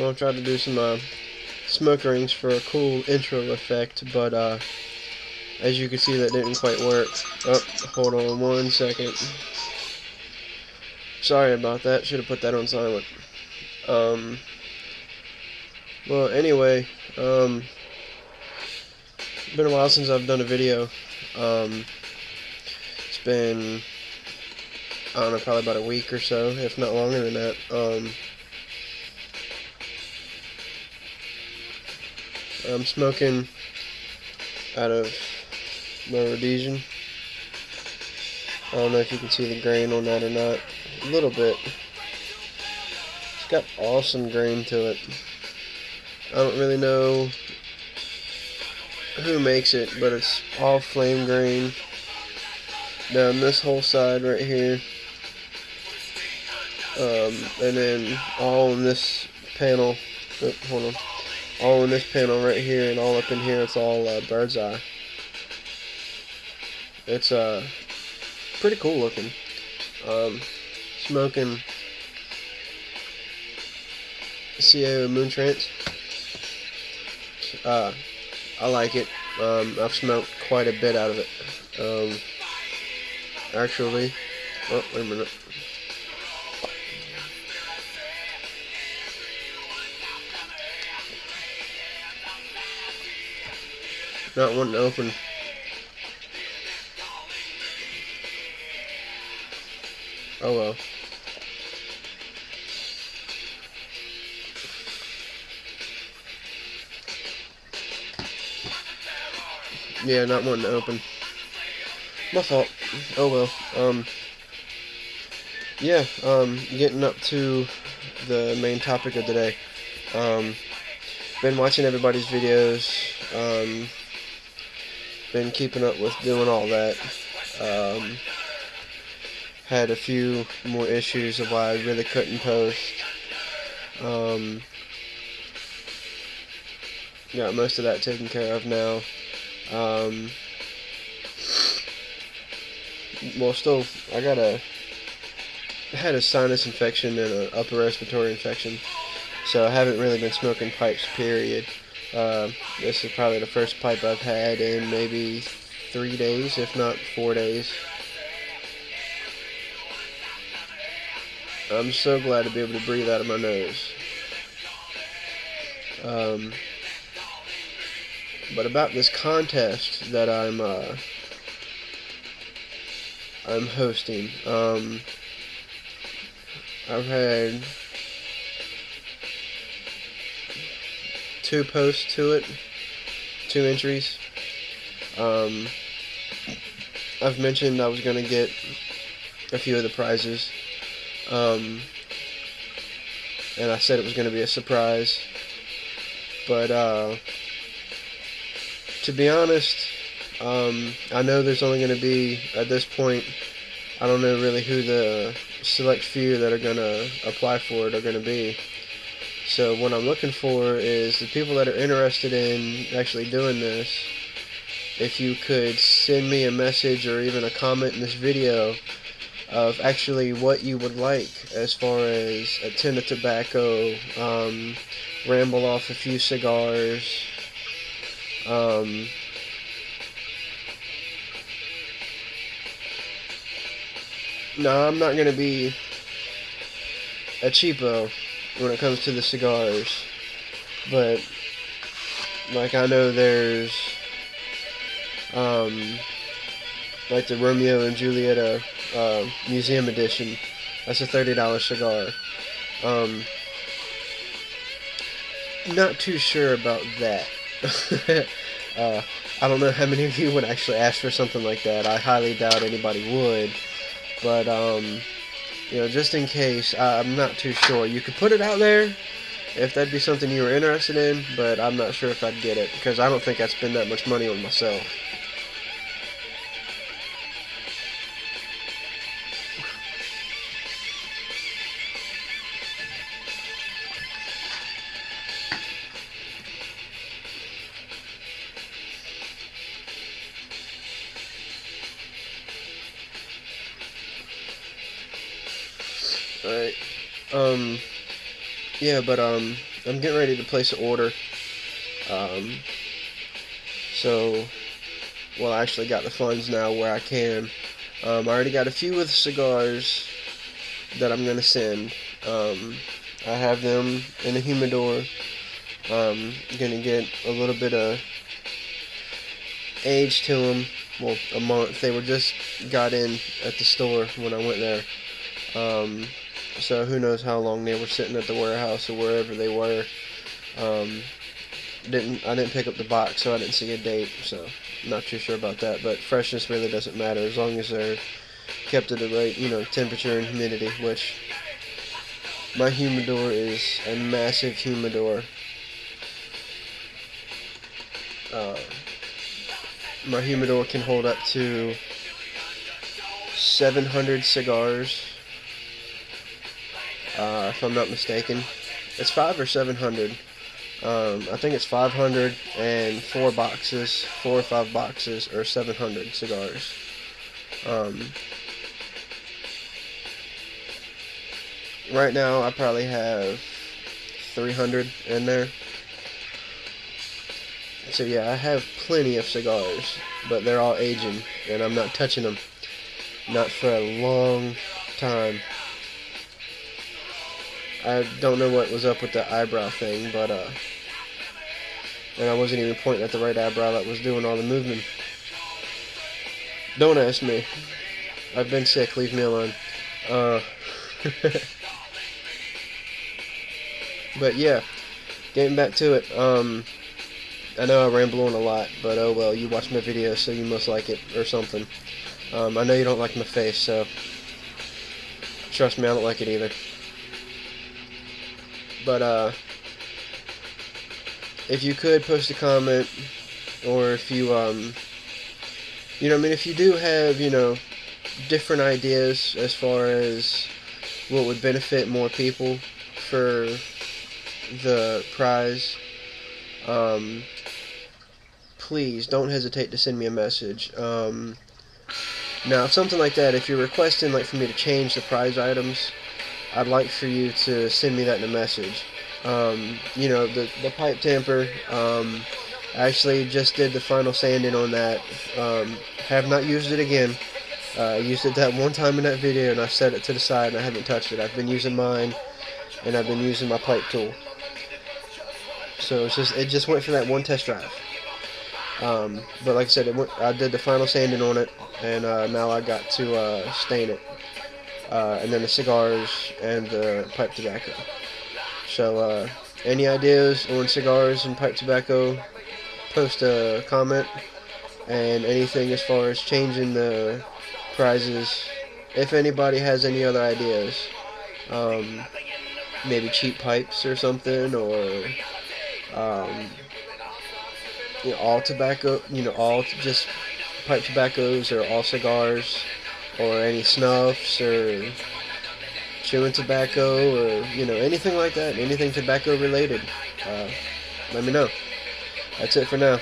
Well, I tried to do some uh, smoke rings for a cool intro effect, but uh, as you can see, that didn't quite work. Oh, hold on one second. Sorry about that. Should have put that on silent. Um, well, anyway, um, been a while since I've done a video. Um, it's been, I don't know, probably about a week or so, if not longer than that. Um, I'm smoking out of my Rhodesian. I don't know if you can see the grain on that or not. A little bit. It's got awesome grain to it. I don't really know who makes it, but it's all flame grain down this whole side right here. Um, and then all in this panel. Oh, hold on. All in this panel right here and all up in here, it's all uh, bird's eye. It's uh, pretty cool looking. Um, smoking CAO Moontrance. Uh, I like it. Um, I've smoked quite a bit out of it. Um, actually, oh, wait a minute. Not wanting to open. Oh well. Yeah, not wanting to open. My fault. Oh well. Um. Yeah. Um. Getting up to the main topic of the day. Um. Been watching everybody's videos. Um. Been keeping up with doing all that. Um. Had a few more issues of why I really couldn't post. Um. Got most of that taken care of now. Um, well, still, I got a I had a sinus infection and an upper respiratory infection, so I haven't really been smoking pipes. Period. Uh, this is probably the first pipe I've had in maybe three days, if not four days. I'm so glad to be able to breathe out of my nose. Um, but about this contest that I'm uh, I'm hosting. Um, I've had two posts to it, two entries. Um, I've mentioned I was gonna get a few of the prizes, um, and I said it was gonna be a surprise, but uh, to be honest, um, I know there's only going to be, at this point, I don't know really who the select few that are going to apply for it are going to be. So what I'm looking for is the people that are interested in actually doing this, if you could send me a message or even a comment in this video of actually what you would like as far as a tin of tobacco, um, ramble off a few cigars, um, no, I'm not gonna be a cheapo when it comes to the cigars, but like I know there's um, like the Romeo and Julieta uh, Museum Edition. That's a thirty dollar cigar. Um, not too sure about that. uh, I don't know how many of you would actually ask for something like that. I highly doubt anybody would. But, um, you know, just in case, I'm not too sure. You could put it out there if that'd be something you were interested in, but I'm not sure if I'd get it because I don't think I'd spend that much money on myself. Um, yeah, but, um, I'm getting ready to place an order. Um, so, well, I actually got the funds now where I can. Um, I already got a few of the cigars that I'm gonna send. Um, I have them in a humidor. Um, gonna get a little bit of age to them. Well, a month. They were just got in at the store when I went there. Um, so who knows how long they were sitting at the warehouse or wherever they were. Um, didn't I didn't pick up the box, so I didn't see a date. So not too sure about that. But freshness really doesn't matter as long as they're kept at the right, you know, temperature and humidity. Which my humidor is a massive humidor. Uh, my humidor can hold up to 700 cigars, uh, if I'm not mistaken. It's five or 700. Um, I think it's 500 and four boxes, four or five boxes, or 700 cigars. Um, right now, I probably have 300 in there. So yeah, I have plenty of cigars, but they're all aging, and I'm not touching them. Not for a long time. I don't know what was up with the eyebrow thing, but uh, and I wasn't even pointing at the right eyebrow that was doing all the movement. Don't ask me. I've been sick. Leave me alone. Uh, but yeah, getting back to it. Um, I know I ramble on a lot, but oh well. You watch my videos, so you must like it or something. Um, I know you don't like my face, so trust me, I don't like it either. But uh, if you could post a comment, or if you um, you know, I mean, if you do have you know different ideas as far as what would benefit more people for the prize, um, please don't hesitate to send me a message. Um, now, if something like that, if you're requesting like for me to change the prize items, I'd like for you to send me that in a message. Um, you know, the, the pipe tamper, um, I actually just did the final sanding on that. Um, have not used it again. Uh, I used it that one time in that video and I set it to the side and I haven't touched it. I've been using mine and I've been using my pipe tool. So it's just it just went for that one test drive. Um, but like I said, went, I did the final sanding on it, and uh, now I got to uh, stain it, uh, and then the cigars and the pipe tobacco. So, uh, any ideas on cigars and pipe tobacco? Post a comment, and anything as far as changing the prizes. If anybody has any other ideas, um, maybe cheap pipes or something, or um, you know, all tobacco, you know, all just pipe tobaccos or all cigars or any snuffs or chewing tobacco or, you know, anything like that, anything tobacco related, uh, let me know. That's it for now.